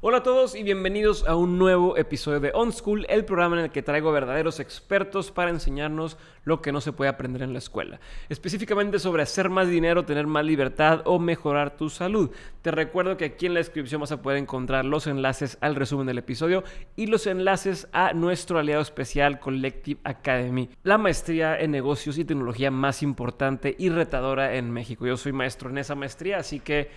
Hola a todos y bienvenidos a un nuevo episodio de On School, el programa en el que traigo verdaderos expertos para enseñarnos lo que no se puede aprender en la escuela. Específicamente sobre hacer más dinero, tener más libertad o mejorar tu salud. Te recuerdo que aquí en la descripción vas a poder encontrar los enlaces al resumen del episodio y los enlaces a nuestro aliado especial Collective Academy, la maestría en negocios y tecnología más importante y retadora en México. Yo soy maestro en esa maestría, así que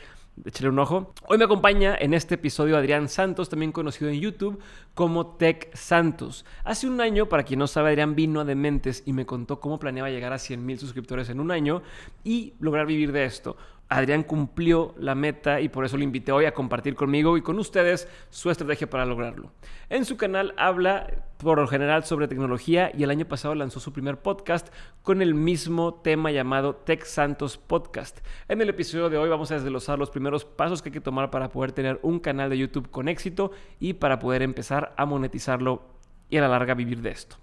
échale un ojo. Hoy me acompaña en este episodio Adrián Santos, también conocido en YouTube como Tech Santos. Hace un año, para quien no sabe, Adrián vino a Dementes y me contó cómo planeaba llegar a 100 mil suscriptores en un año y lograr vivir de esto. Adrián cumplió la meta y por eso lo invité hoy a compartir conmigo y con ustedes su estrategia para lograrlo. En su canal habla por lo general sobre tecnología y el año pasado lanzó su primer podcast con el mismo tema llamado Tech Santos Podcast. En el episodio de hoy vamos a desglosar los primeros pasos que hay que tomar para poder tener un canal de YouTube con éxito y para poder empezar a monetizarlo y a la larga vivir de esto.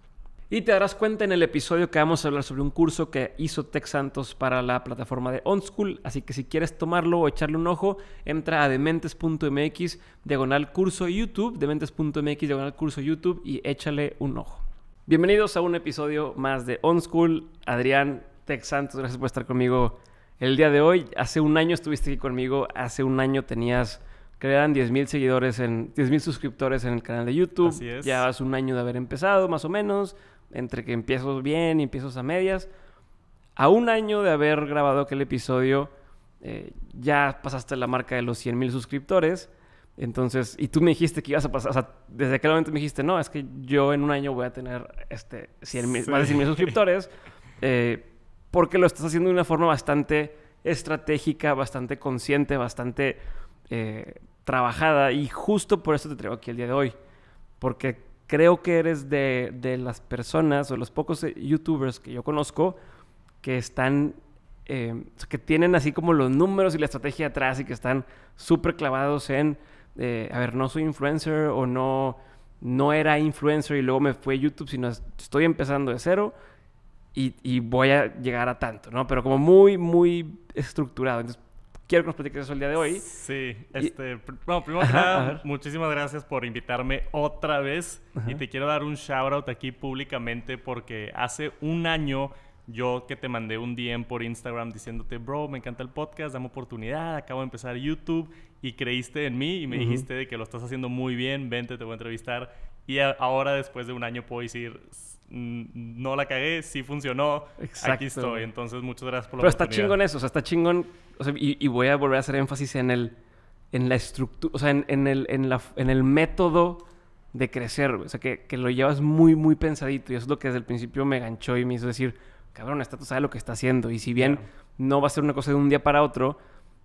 Y te darás cuenta en el episodio que vamos a hablar sobre un curso que hizo Tech Santos para la plataforma de OnSchool. Así que si quieres tomarlo o echarle un ojo, entra a dementes.mx, diagonal curso YouTube, dementes.mx, diagonal curso YouTube y échale un ojo. Bienvenidos a un episodio más de OnSchool. Adrián, Tech Santos, gracias por estar conmigo el día de hoy. Hace un año estuviste aquí conmigo, hace un año tenías que eran 10.000 seguidores en 10.000 suscriptores en el canal de YouTube. Así es. Ya vas un año de haber empezado, más o menos entre que empiezo bien y empiezo a medias. A un año de haber grabado aquel episodio, eh, ya pasaste la marca de los 100 mil suscriptores. Entonces, y tú me dijiste que ibas a pasar, o sea, desde aquel momento me dijiste, no, es que yo en un año voy a tener este, 100 mil, Sí. más de 100 mil suscriptores, eh, porque lo estás haciendo de una forma bastante estratégica, bastante consciente, bastante eh, trabajada, y justo por eso te traigo aquí el día de hoy, porque creo que eres de, de las personas o los pocos eh, youtubers que yo conozco que están, eh, que tienen así como los números y la estrategia atrás y que están súper clavados en, eh, a ver, no soy influencer o no, no era influencer y luego me fue YouTube, sino es- estoy empezando de cero y, y voy a llegar a tanto, ¿no? Pero como muy, muy estructurado. Entonces, quiero que nos platiques eso el día de hoy. Sí, Y- este, pr- bueno, primero que nada, muchísimas gracias por invitarme otra vez Ajá. y te quiero dar un shout out aquí públicamente porque hace un año yo que te mandé un DM por Instagram diciéndote, bro, me encanta el podcast, dame oportunidad, acabo de empezar YouTube y creíste en mí y me Ujú. dijiste de que lo estás haciendo muy bien, vente, te voy a entrevistar y ahora después de un año puedo decir, "Mm, no la cagué, sí funcionó, Exacto. aquí estoy, entonces muchas gracias por la Pero está oportunidad. chingón eso, o sea, está chingón. O sea, y, y voy a volver a hacer énfasis en el, en la estructura, o sea, en, en el, en, la, en el método de crecer, güey. O sea, que, que lo llevas muy, muy pensadito. Y eso es lo que desde el principio me ganchó y me hizo decir, cabrón, esta tú sabes lo que está haciendo. Y si bien Claro. no va a ser una cosa de un día para otro,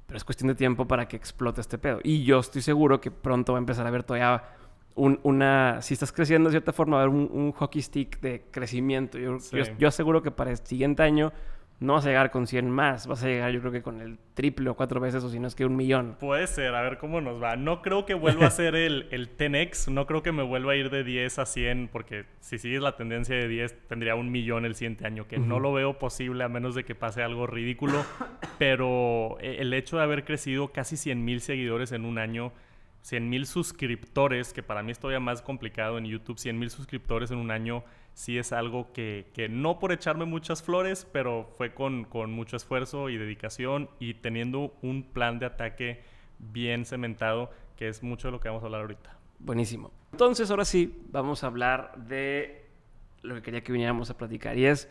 pero es cuestión de tiempo para que explote este pedo. Y yo estoy seguro que pronto va a empezar a ver todavía un- una... Si estás creciendo de cierta forma, va a haber un, un hockey stick de crecimiento. Yo, Sí. yo, yo aseguro que para el siguiente año no vas a llegar con 100 más. Vas a llegar yo creo que con el triple o cuatro veces o si no es que un millón. Puede ser, a ver cómo nos va. No creo que vuelva a ser el, el 10x, no creo que me vuelva a ir de 10 a 100, porque si sigues la tendencia de 10, tendría un millón el siguiente año, que no lo veo posible a menos de que pase algo ridículo. Pero eh, el hecho de haber crecido casi 100 mil seguidores en un año, 100 mil suscriptores, que para mí es todavía más complicado en YouTube, 100 mil suscriptores en un año, sí es algo que, que no por echarme muchas flores, pero fue con, con mucho esfuerzo y dedicación y teniendo un plan de ataque bien cementado, que es mucho de lo que vamos a hablar ahorita. Buenísimo. Entonces, ahora sí, vamos a hablar de lo que quería que viniéramos a platicar. Y es,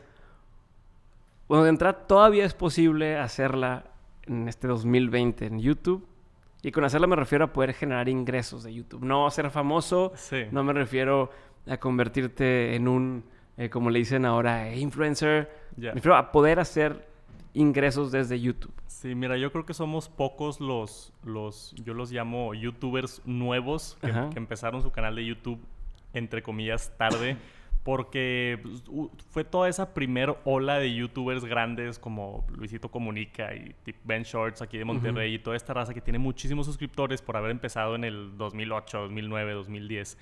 bueno, de entrada, todavía es posible hacerla en este 2020 en YouTube. Y con hacerla me refiero a poder generar ingresos de YouTube. No a ser famoso, Sí. no me refiero a convertirte en un, eh, como le dicen ahora, eh, influencer. Ya. Me refiero a poder hacer ingresos desde YouTube. Sí, mira, yo creo que somos pocos los, los yo los llamo youtubers nuevos que, empezaron su canal de YouTube, entre comillas, tarde, porque pues, fue toda esa primer ola de youtubers grandes como Luisito Comunica y Ben Shorts aquí de Monterrey y toda esta raza que tiene muchísimos suscriptores por haber empezado en el 2008, 2009, 2010.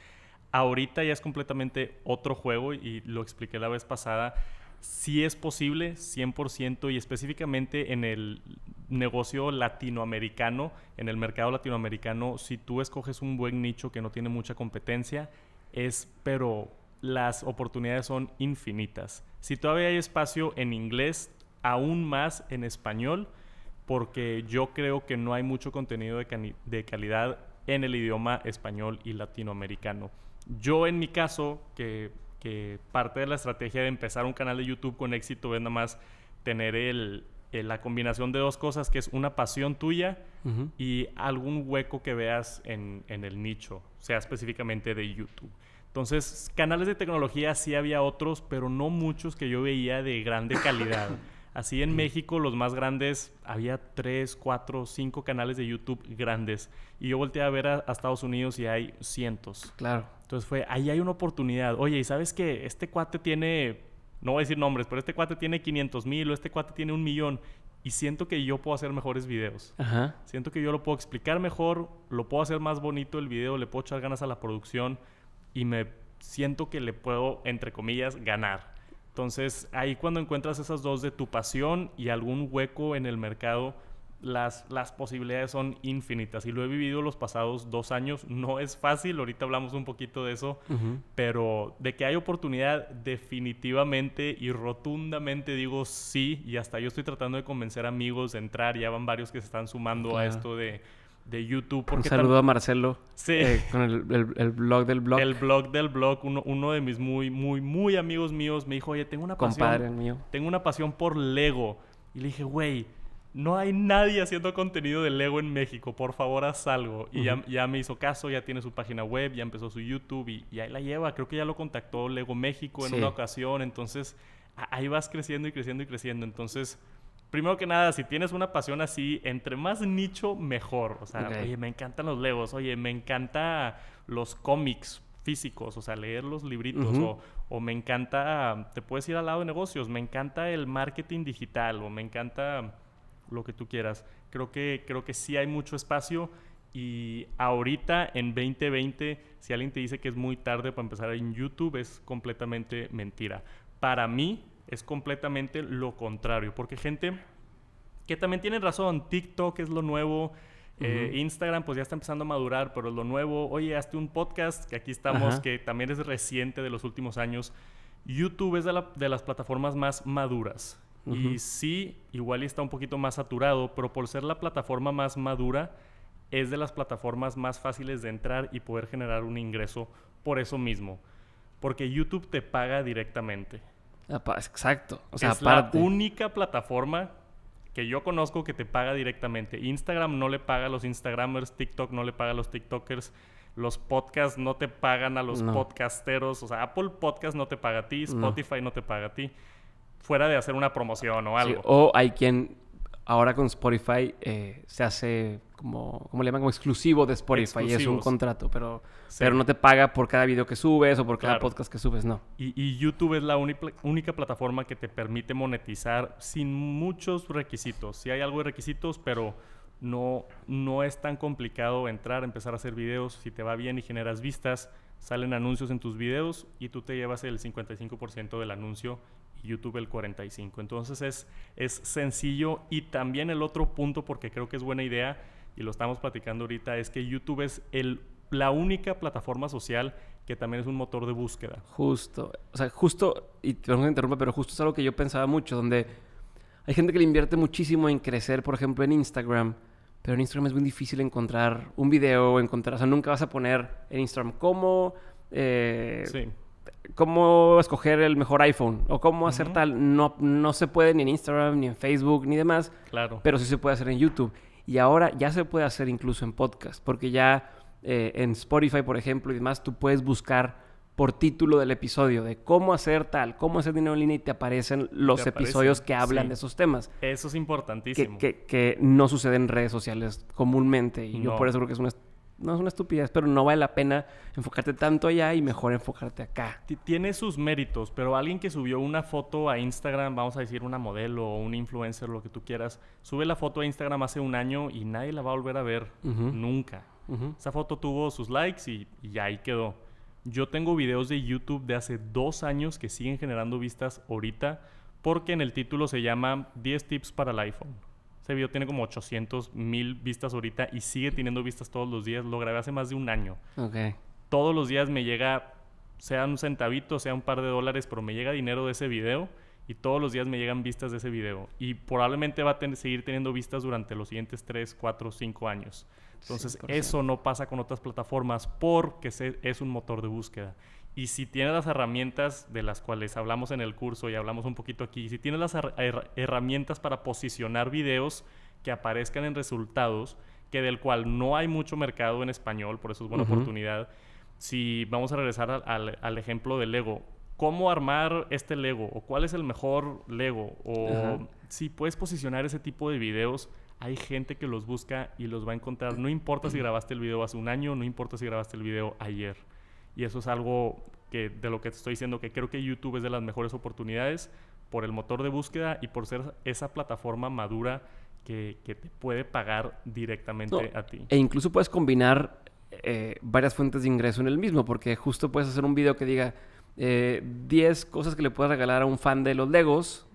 Ahorita ya es completamente otro juego y lo expliqué la vez pasada. sí es posible, 100%, y específicamente en el negocio latinoamericano, en el mercado latinoamericano, si tú escoges un buen nicho que no tiene mucha competencia, es, pero las oportunidades son infinitas. Si todavía hay espacio en inglés, aún más en español, porque yo creo que no hay mucho contenido de, de calidad en el idioma español y latinoamericano. Yo en mi caso, que que parte de la estrategia de empezar un canal de YouTube con éxito es nada más tener el, la combinación de dos cosas, que es una pasión tuya y algún hueco que veas en, en, el nicho, sea específicamente de YouTube. Entonces, canales de tecnología sí había otros, pero no muchos que yo veía de grande calidad. Así en México los más grandes, había tres, cuatro, cinco canales de YouTube grandes. Y yo volteé a ver a, Estados Unidos y hay cientos. Claro. Entonces fue, ahí hay una oportunidad. Oye, ¿y sabes qué? Este cuate tiene, no voy a decir nombres, pero este cuate tiene 500 mil o este cuate tiene un millón. Y siento que yo puedo hacer mejores videos. Ajá. Siento que yo lo puedo explicar mejor, lo puedo hacer más bonito el video, le puedo echar ganas a la producción y me siento que le puedo, entre comillas, ganar. Entonces, ahí cuando encuentras esas dos de tu pasión y algún hueco en el mercado, las, las posibilidades son infinitas. Y lo he vivido los pasados dos años. No es fácil, ahorita hablamos un poquito de eso, pero de que hay oportunidad, definitivamente y rotundamente digo sí. Y hasta yo estoy tratando de convencer amigos de entrar. Ya van varios que se están sumando a esto de de YouTube. Un saludo a Marcelo. Sí. Eh, con el, blog del blog. El blog del blog. Uno, uno de mis muy, muy, muy amigos míos me dijo, oye, tengo una pasión. Compadre mío. Tengo una pasión por Lego. Y le dije, güey, no hay nadie haciendo contenido de Lego en México. Por favor, haz algo. Y ya, ya, me hizo caso, ya tiene su página web, ya empezó su YouTube y, ahí la lleva. Creo que ya lo contactó Lego México en una ocasión. Entonces, ahí vas creciendo y creciendo y creciendo. Entonces primero que nada, si tienes una pasión así, entre más nicho, mejor. O sea, oye, me encantan los Legos, oye, me encanta los cómics físicos, o sea, leer los libritos, o, o, me encanta, te puedes ir al lado de negocios, me encanta el marketing digital, o me encanta lo que tú quieras. Creo que, creo que sí hay mucho espacio. Y ahorita en 2020, si alguien te dice que es muy tarde para empezar en YouTube, es completamente mentira. Para mí, es completamente lo contrario. Porque gente que también tiene razón, TikTok es lo nuevo, eh, Instagram pues ya está empezando a madurar, pero lo nuevo, oye, hazte un podcast, que aquí estamos, que también es reciente de los últimos años. YouTube es de, las plataformas más maduras. Y sí, igual está un poquito más saturado, pero por ser la plataforma más madura, es de las plataformas más fáciles de entrar y poder generar un ingreso por eso mismo. Porque YouTube te paga directamente. Exacto. O sea, es la única plataforma que yo conozco que te paga directamente. Instagram no le paga a los Instagramers, TikTok no le paga a los TikTokers, los podcasts no te pagan a los podcasteros, o sea, Apple Podcast no te paga a ti, Spotify no, te paga a ti, fuera de hacer una promoción o algo. o hay quien ahora con Spotify eh, se hace como, ¿cómo le llaman? Como exclusivo de Spotify. Y es un contrato, pero, pero no te paga por cada video que subes o por cada podcast que subes, no. Y, YouTube es la única plataforma que te permite monetizar sin muchos requisitos. Sí hay algo de requisitos, pero no, no es tan complicado entrar, empezar a hacer videos. Si te va bien y generas vistas, salen anuncios en tus videos y tú te llevas el 55% del anuncio YouTube el 45. Entonces es, es sencillo y también el otro punto, porque creo que es buena idea y lo estamos platicando ahorita, es que YouTube es el, la única plataforma social que también es un motor de búsqueda. Justo, o sea, justo, y te que interrumpa, pero justo es algo que yo pensaba mucho, donde hay gente que le invierte muchísimo en crecer, por ejemplo, en Instagram, pero en Instagram es muy difícil encontrar un video, encontrar, o sea, nunca vas a poner en Instagram cómo... Eh, sí cómo escoger el mejor iPhone o cómo hacer tal. No, no se puede ni en Instagram, ni en Facebook, ni demás. Claro. Pero sí se puede hacer en YouTube. Y ahora ya se puede hacer incluso en podcast, porque ya eh, en Spotify, por ejemplo, y demás, tú puedes buscar por título del episodio de cómo hacer tal, cómo hacer dinero en línea y te aparecen los episodios que hablan de esos temas. Eso es importantísimo. Que, que, no sucede en redes sociales comúnmente y yo por eso creo que es una no es una estupidez, pero no vale la pena enfocarte tanto allá y mejor enfocarte acá. Tiene sus méritos, pero alguien que subió una foto a Instagram, vamos a decir una modelo o un influencer, lo que tú quieras, sube la foto a Instagram hace un año y nadie la va a volver a ver nunca. Esa foto tuvo sus likes y, y ahí quedó. Yo tengo videos de YouTube de hace dos años que siguen generando vistas ahorita porque en el título se llama 10 tips para el iPhone. Ese video tiene como 800 mil vistas ahorita y sigue teniendo vistas todos los días. Lo grabé hace más de un año. Ok. Todos los días me llega, sea un centavito, sea un par de dólares, pero me llega dinero de ese video y todos los días me llegan vistas de ese video. Y probablemente va a seguir teniendo vistas durante los siguientes 3, 4, 5 años. Entonces, eso no pasa con otras plataformas porque es un motor de búsqueda. Y si tienes las herramientas de las cuales hablamos en el curso y hablamos un poquito aquí, si tienes las herramientas para posicionar videos que aparezcan en resultados, que del cual no hay mucho mercado en español, por eso es buena oportunidad. Si vamos a regresar al, ejemplo del Lego, ¿cómo armar este Lego? ¿O cuál es el mejor Lego? O si puedes posicionar ese tipo de videos, hay gente que los busca y los va a encontrar. No importa si grabaste el video hace un año, no importa si grabaste el video ayer. Y eso es algo que de lo que te estoy diciendo, que creo que YouTube es de las mejores oportunidades por el motor de búsqueda y por ser esa plataforma madura que, te puede pagar directamente a ti. E incluso puedes combinar eh, varias fuentes de ingreso en el mismo, porque justo puedes hacer un video que diga 10 eh, cosas que le puedes regalar a un fan de los Legos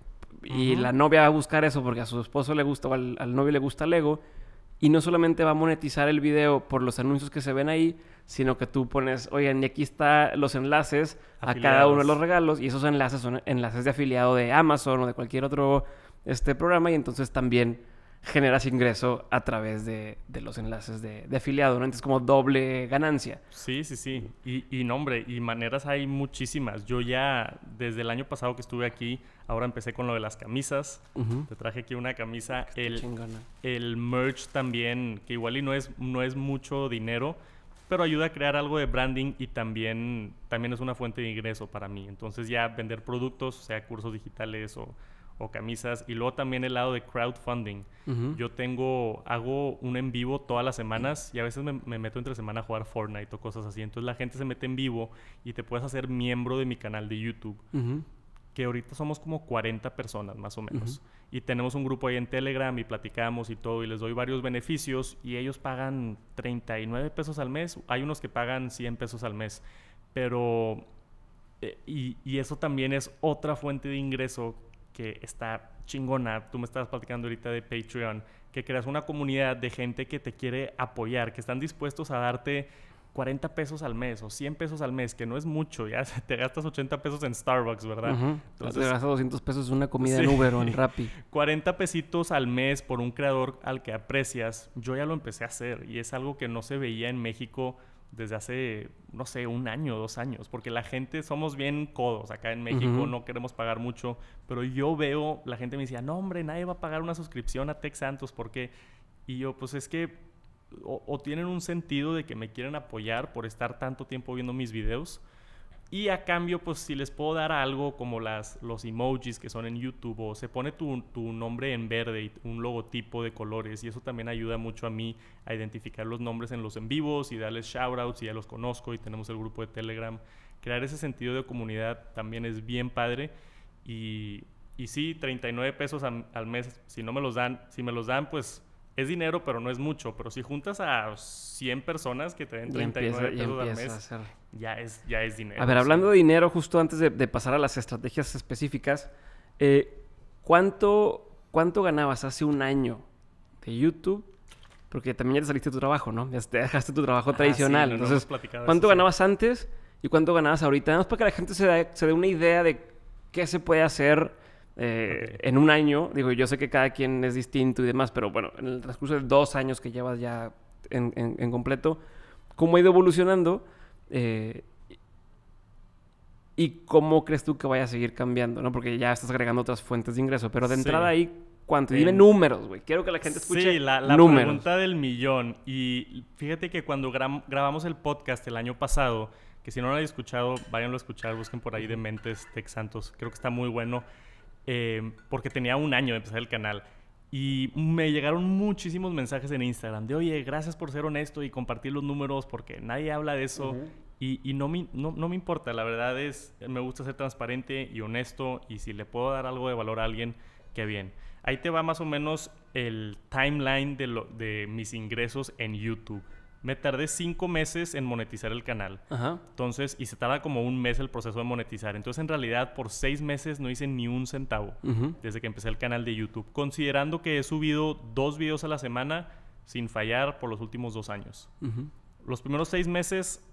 y la novia va a buscar eso porque a su esposo le gusta o al, al novio le gusta Lego y no solamente va a monetizar el video por los anuncios que se ven ahí, sino que tú pones, oigan, y aquí están los enlaces a cada uno de los regalos, y esos enlaces son enlaces de afiliado de Amazon o de cualquier otro este programa, y entonces también generas ingreso a través de, los enlaces de, afiliado, ¿no? Entonces como doble ganancia. Sí, sí, sí. Y, y nombre, y maneras hay muchísimas. Yo ya, desde el año pasado que estuve aquí, ahora empecé con lo de las camisas. Te traje aquí una camisa. El, el merch también, que igual y no es, no es mucho dinero, pero ayuda a crear algo de branding y también, también es una fuente de ingreso para mí. Entonces ya vender productos, sea cursos digitales o o camisas. Y luego también el lado de crowdfunding. Yo tengo, hago un en vivo todas las semanas y a veces me, meto entre semana a jugar Fortnite o cosas así. Entonces la gente se mete en vivo y te puedes hacer miembro de mi canal de YouTube. Que ahorita somos como 40 personas más o menos. Y tenemos un grupo ahí en Telegram y platicamos y todo y les doy varios beneficios y ellos pagan 39 pesos al mes. Hay unos que pagan 100 pesos al mes. Pero... Eh, y, y, eso también es otra fuente de ingreso que está chingona. Tú me estabas platicando ahorita de Patreon, que creas una comunidad de gente que te quiere apoyar, que están dispuestos a darte 40 pesos al mes o 100 pesos al mes, que no es mucho, ya te gastas 80 pesos en Starbucks, ¿verdad? Entonces, te gastas 200 pesos en una comida en Uber o en Rappi. 40 pesitos al mes por un creador al que aprecias, yo ya lo empecé a hacer y es algo que no se veía en México desde hace, no sé, un año, dos años, porque la gente somos bien codos acá en México, no queremos pagar mucho, pero yo veo, la gente me decía, no hombre, nadie va a pagar una suscripción a Tech Santos, ¿por qué? Y yo, pues es que o tienen un sentido de que me quieren apoyar por estar tanto tiempo viendo mis videos, y a cambio, pues si les puedo dar algo como las, los emojis que son en YouTube o se pone tu, tu, nombre en verde y un logotipo de colores y eso también ayuda mucho a mí a identificar los nombres en los en vivos y darles shoutouts y ya los conozco y tenemos el grupo de Telegram. Crear ese sentido de comunidad también es bien padre y, y sí, 39 pesos al mes, si no me los dan, si me los dan, pues es dinero, pero no es mucho. Pero si juntas a 100 personas que te den 39 pesos al mes, ya, es, ya es dinero. A ver, hablando de dinero, justo antes de, pasar a las estrategias específicas, eh, ¿cuánto, ¿cuánto ganabas hace un año de YouTube? Porque también ya te saliste de tu trabajo, ¿no? Ya te dejaste tu trabajo ah, tradicional. Entonces, ¿cuánto ganabas antes y cuánto ganabas ahorita? Nada más para que la gente se, se dé una idea de qué se puede hacer eh, en un año, digo, yo sé que cada quien es distinto y demás, pero bueno, en el transcurso de dos años que llevas ya en, completo, ¿cómo ha ido evolucionando? Eh, ¿Y cómo crees tú que vaya a seguir cambiando? ¿no? Porque ya estás agregando otras fuentes de ingreso, pero de entrada ahí, ¿cuánto? Dime números, güey. Quiero que la gente escuche Sí, la, la pregunta del millón. Y fíjate que cuando grabamos el podcast el año pasado, que si no lo han escuchado, váyanlo a escuchar, busquen por ahí de Mentes Tex Santos. Creo que está muy bueno. Eh, porque tenía un año de empezar el canal. Y me llegaron muchísimos mensajes en Instagram de, oye, gracias por ser honesto y compartir los números porque nadie habla de eso. Y, no, me, no, me importa, la verdad es, me gusta ser transparente y honesto y si le puedo dar algo de valor a alguien, qué bien. Ahí te va más o menos el timeline de, lo, de mis ingresos en YouTube. Me tardé cinco meses en monetizar el canal. Ajá. Entonces, y se tarda como un mes el proceso de monetizar. Entonces, en realidad, por seis meses no hice ni un centavo desde que empecé el canal de YouTube. Considerando que he subido dos videos a la semana sin fallar por los últimos dos años. Ujú. Los primeros seis meses,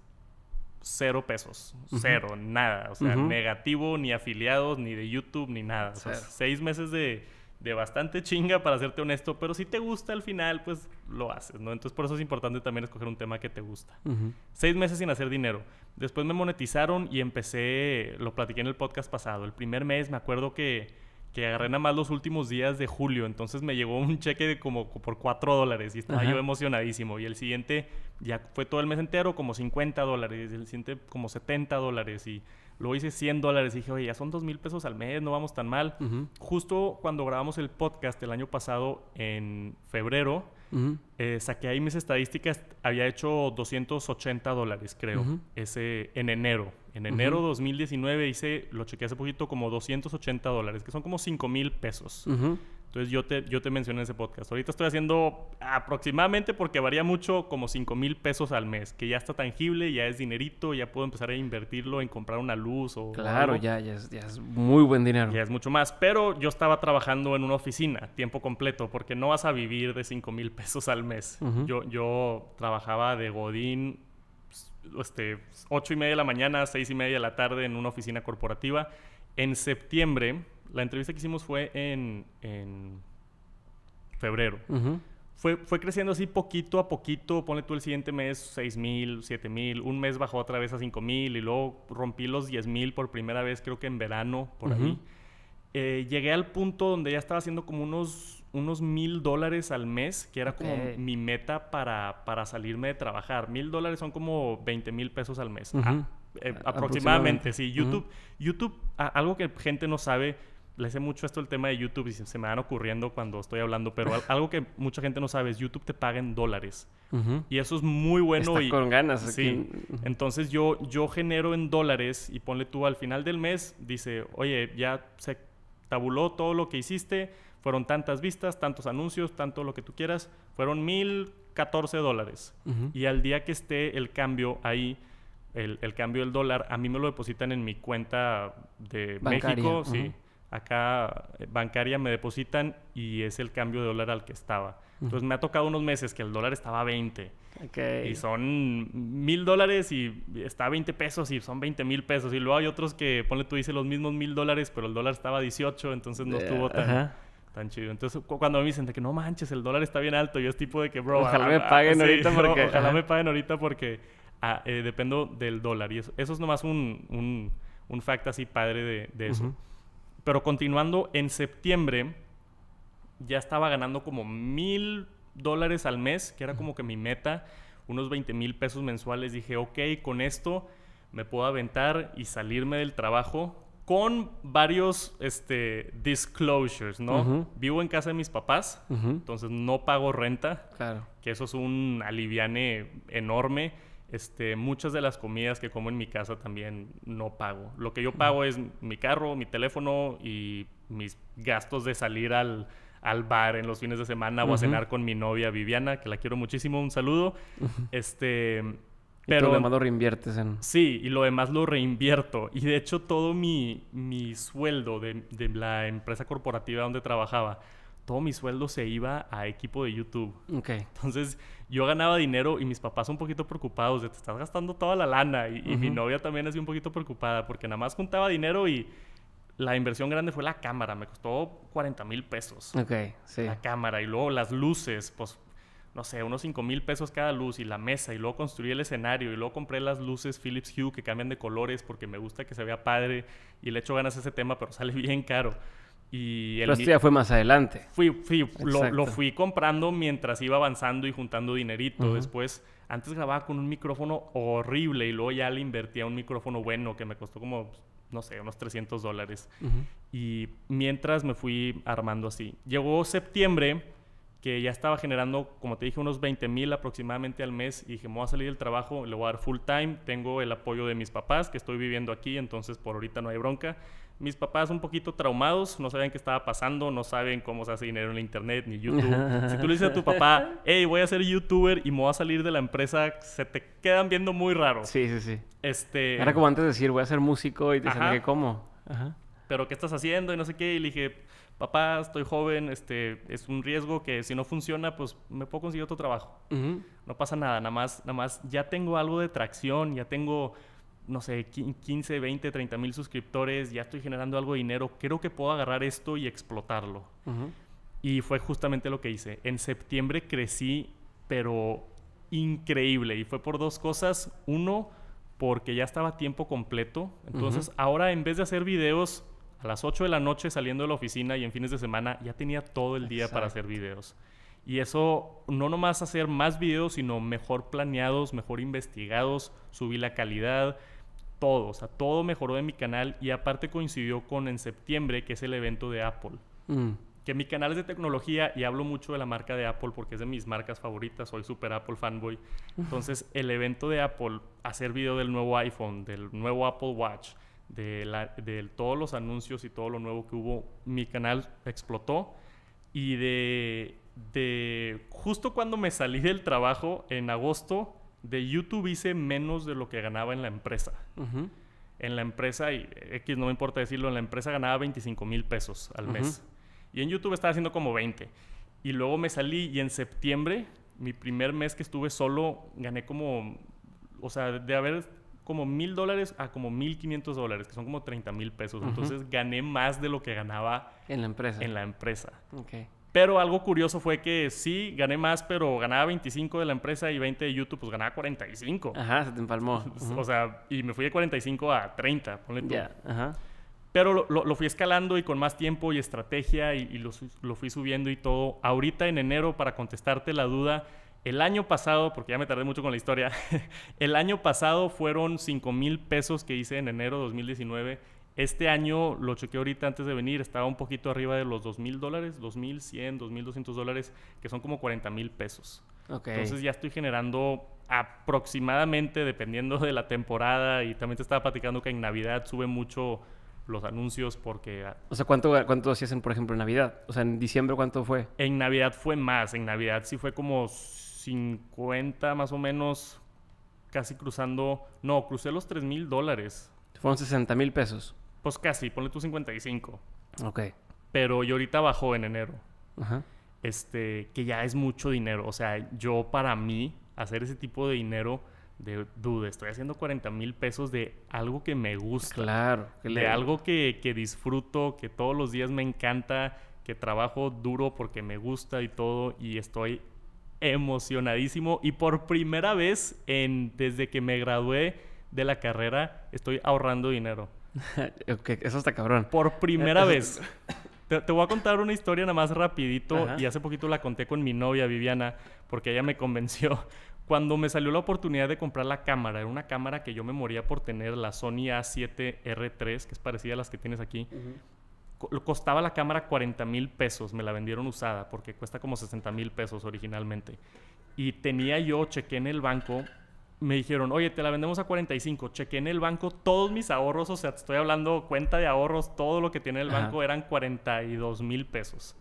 cero pesos. Cero, nada. O sea, Ujú. negativo, ni afiliados, ni de YouTube, ni nada. O sea, seis meses de, de bastante chinga, para serte honesto. Pero si te gusta al final, pues lo haces, ¿no? Entonces, por eso es importante también escoger un tema que te gusta. Seis meses sin hacer dinero. Después me monetizaron y empecé, lo platiqué en el podcast pasado. El primer mes me acuerdo que, que agarré nada más los últimos días de julio. Entonces me llegó un cheque de como por 4 dólares y estaba Ajá. yo emocionadísimo. Y el siguiente ya fue todo el mes entero como 50 dólares. Y el siguiente como 70 dólares. Y luego hice 100 dólares. Y dije, oye, ya son 2 mil pesos al mes, no vamos tan mal. Justo cuando grabamos el podcast el año pasado, en febrero, eh, saqué ahí mis estadísticas, había hecho 280 dólares, creo, ese en enero. En enero 2019 hice, lo chequeé hace poquito, como 280 dólares, que son como 5 mil pesos. Entonces yo te, yo te mencioné en ese podcast. Ahorita estoy haciendo aproximadamente, porque varía mucho, como 5 mil pesos al mes, que ya está tangible, ya es dinerito, ya puedo empezar a invertirlo en comprar una luz o Claro, algo. ya, ya, es, ya es muy buen dinero. Ya es mucho más. Pero yo estaba trabajando en una oficina, tiempo completo, porque no vas a vivir de 5 mil pesos al mes. Ujú. yo, yo trabajaba de Godín, este, 8 y media de la mañana, 6 y media de la tarde en una oficina corporativa. En septiembre, la entrevista que hicimos fue en, en febrero. Ujú. Fue, fue creciendo así poquito a poquito. Ponle tú el siguiente mes 6 mil, 7 mil. Un mes bajó otra vez a 5 mil y luego rompí los 10 mil por primera vez, creo que en verano, por Ujú. ahí. Eh, llegué al punto donde ya estaba haciendo como unos unos mil dólares al mes, que era como Ok. mi meta para, para salirme de trabajar. Mil dólares son como 20 mil pesos al mes. Ujú. Ah, eh, A- aproximadamente, aproximadamente. sí. YouTube, YouTube a- algo que gente no sabe, le sé mucho esto el tema de YouTube y se, se me van ocurriendo cuando estoy hablando, pero al- algo que mucha gente no sabe es YouTube te paga en dólares. Y eso es muy bueno. Está y, con ganas. aquí. Sí. Entonces yo, yo genero en dólares y ponle tú al final del mes, dice, oye, ya se tabuló todo lo que hiciste, fueron tantas vistas, tantos anuncios, tanto lo que tú quieras, fueron mil catorce dólares. Ujú. Y al día que esté el cambio ahí, el, el cambio del dólar, a mí me lo depositan en mi cuenta de Bancaria, México, sí. Acá eh, bancaria me depositan y es el cambio de dólar al que estaba. Entonces me ha tocado unos meses que el dólar estaba a 20 Ok. y son mil dólares y está a 20 pesos y son 20 mil pesos. Y luego hay otros que, ponle tú, dices los mismos mil dólares, pero el dólar estaba a 18, entonces no estuvo tan, ajá. tan chido. Entonces cu- cuando me dicen de que no manches, el dólar está bien alto, yo es tipo de que, bro, Ojalá me paguen ahorita porque- Ojalá ajá. me paguen ahorita porque ah, eh, dependo del dólar. Y eso, eso es nomás un, un, un fact así padre de, de eso. Pero continuando, en septiembre ya estaba ganando como mil dólares al mes, que era como que mi meta, unos 20 mil pesos mensuales. Dije, ok, con esto me puedo aventar y salirme del trabajo con varios este, disclosures, ¿no? Vivo en casa de mis papás, entonces no pago renta, Claro. que eso es un aliviane enorme. Este, muchas de las comidas que como en mi casa también no pago. Lo que yo pago es mi carro, mi teléfono y mis gastos de salir al, al bar en los fines de semana o a cenar con mi novia Viviana, que la quiero muchísimo, un saludo. Este, Y pero lo demás lo reinviertes en... Sí, y lo demás lo reinvierto. Y de hecho todo mi, mi sueldo de, de la empresa corporativa donde trabajaba, todo mi sueldo se iba a equipo de YouTube. Entonces yo ganaba dinero y mis papás un poquito preocupados de te estás gastando toda la lana. Y, y mi novia también así un poquito preocupada porque nada más juntaba dinero y la inversión grande fue la cámara. Me costó 40 mil pesos Ok, sí. la cámara y luego las luces, pues no sé, unos 5 mil pesos cada luz y la mesa y luego construí el escenario y luego compré las luces Philips Hue que cambian de colores porque me gusta que se vea padre y le echo ganas a ese tema, pero sale bien caro. Y el Pero esto ya fue más adelante. fui, fui, lo, fui comprando mientras iba avanzando y juntando dinerito. Después, antes grababa con un micrófono horrible y luego ya le invertía un micrófono bueno que me costó como, no sé, unos 300 dólares. Y mientras me fui armando así. Llegó septiembre, que ya estaba generando, como te dije, unos 20 mil aproximadamente al mes. Y dije, me voy a salir del trabajo, le voy a dar full time. Tengo el apoyo de mis papás, que estoy viviendo aquí, entonces por ahorita no hay bronca. Mis papás un poquito traumados, no sabían qué estaba pasando, no saben cómo se hace dinero en la internet ni YouTube. si tú le dices a tu papá, hey, voy a ser youtuber y me voy a salir de la empresa, se te quedan viendo muy raro. Sí, sí, sí. Este... Era como antes de decir, voy a ser músico y te dicen, ¿cómo? Ajá. Pero, ¿qué estás haciendo? Y no sé qué. Y le dije, papá, estoy joven, este, es un riesgo que si no funciona, pues me puedo conseguir otro trabajo. No pasa nada, nada más, nada más ya tengo algo de tracción, ya tengo, no sé, 15, 20, 30 mil suscriptores, ya estoy generando algo de dinero, creo que puedo agarrar esto y explotarlo. Y fue justamente lo que hice. En septiembre crecí, pero increíble, y fue por dos cosas. Uno, porque ya estaba a tiempo completo. Entonces, ahora en vez de hacer videos a las 8 de la noche saliendo de la oficina y en fines de semana ya tenía todo el día para hacer videos. Y eso no nomás hacer más videos, sino mejor planeados, mejor investigados, subí la calidad, todo, o sea, todo mejoró en mi canal y aparte coincidió con en septiembre, que es el evento de Apple. Mm. Que mi canal es de tecnología y hablo mucho de la marca de Apple porque es de mis marcas favoritas, soy super Apple fanboy. Entonces, el evento de Apple, hacer video del nuevo iPhone, del nuevo Apple Watch, de, la, de todos los anuncios y todo lo nuevo que hubo, mi canal explotó. Y de, de justo cuando me salí del trabajo, en agosto, de YouTube hice menos de lo que ganaba en la empresa. En la empresa, y X no me importa decirlo, en la empresa ganaba 25 mil pesos al mes. Y en YouTube estaba haciendo como 20. Y luego me salí y en septiembre, mi primer mes que estuve solo, gané como, o sea, de haber como mil dólares a como mil quinientos dólares, que son como treinta mil pesos. Entonces gané más de lo que ganaba en la empresa. En la empresa. Okay. Pero algo curioso fue que sí, gané más, pero ganaba 25 de la empresa y 20 de YouTube, pues ganaba 45. Ajá, se te empalmó. O sea, y me fui de 45 a 30, ponle tú. ajá. Pero lo, lo, fui escalando y con más tiempo y estrategia y, y lo, lo, fui subiendo y todo. Ahorita en enero, para contestarte la duda, el año pasado, porque ya me tardé mucho con la historia, el año pasado fueron 5 mil pesos que hice en enero de 2019. Este año, lo chequeé ahorita antes de venir, estaba un poquito arriba de los 2 mil dólares, 2 mil 100, 2 mil 200 dólares, que son como 40 mil pesos. Entonces ya estoy generando aproximadamente, dependiendo de la temporada, y también te estaba platicando que en Navidad sube mucho los anuncios porque... Ah, o sea, ¿cuánto, cuánto hacían, por ejemplo, en Navidad? O sea, en diciembre, ¿cuánto fue? En Navidad fue más. En Navidad sí fue como 50 más o menos, casi cruzando, no, crucé los 3 mil dólares. Fueron 60 mil pesos. Pues casi, ponle tú 55. Ok. Pero yo ahorita bajó en enero. Ajá. Este, que ya es mucho dinero. O sea, yo para mí, hacer ese tipo de dinero, de duda, estoy haciendo 40 mil pesos de algo que me gusta. Claro. de algo que, que disfruto, que todos los días me encanta, que trabajo duro porque me gusta y todo, y estoy emocionadísimo y por primera vez en, desde que me gradué de la carrera estoy ahorrando dinero. eso está cabrón. Por primera vez. Te, voy a contar una historia nada más rapidito y hace poquito la conté con mi novia Viviana porque ella me convenció. Cuando me salió la oportunidad de comprar la cámara, era una cámara que yo me moría por tener, la Sony A7R3, que es parecida a las que tienes aquí costaba la cámara 40 mil pesos, me la vendieron usada porque cuesta como 60 mil pesos originalmente. Y tenía yo, chequé en el banco, me dijeron, oye, te la vendemos a 45, chequé en el banco todos mis ahorros, o sea, te estoy hablando cuenta de ahorros, todo lo que tiene el banco eran 42 mil pesos.